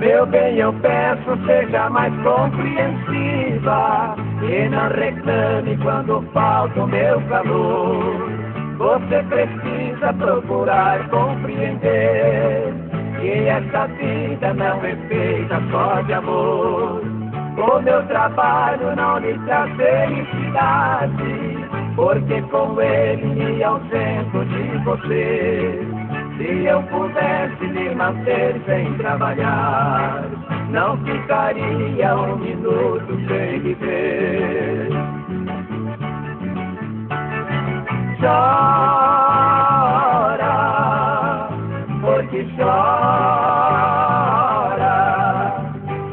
Meu bem, eu peço, seja mais compreensiva e não reclame quando falta o meu calor. Você precisa procurar compreender que essa vida não é feita só de amor. O meu trabalho não lhe traz felicidade, porque com ele me ausento de você. Se eu pudesse me manter sem trabalhar, não ficaria um minuto sem viver. Chora, porque chora.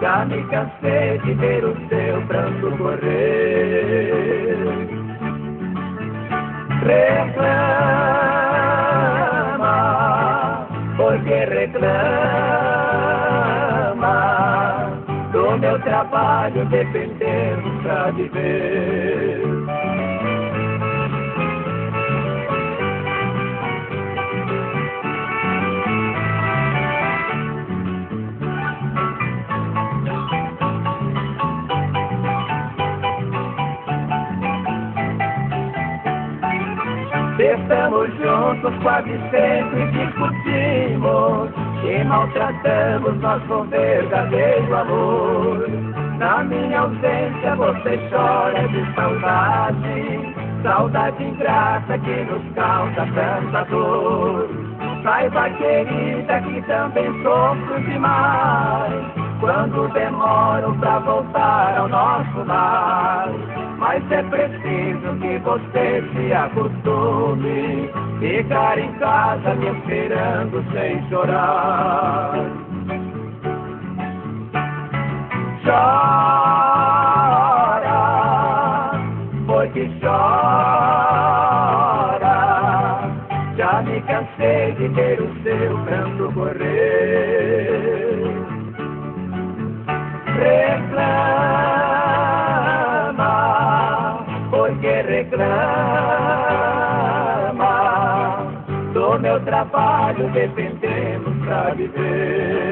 Já me cansei de ver o seu pranto correr. Reclama porque reclama do meu trabalho dependendo pra viver. Estamos juntos, quase sempre discutimos e maltratamos nosso verdadeiro amor. Na minha ausência você chora de saudade, saudade ingrata que nos causa tanta dor. Saiba, querida, que também sofro demais quando demoro pra voltar ao nosso lar. Mas é preciso que você se acostume. Ficar em casa me esperando sem chorar. Chora, porque chora. Já me cansei de ver o seu pranto correr. Porque trabalho dependemos pra viver.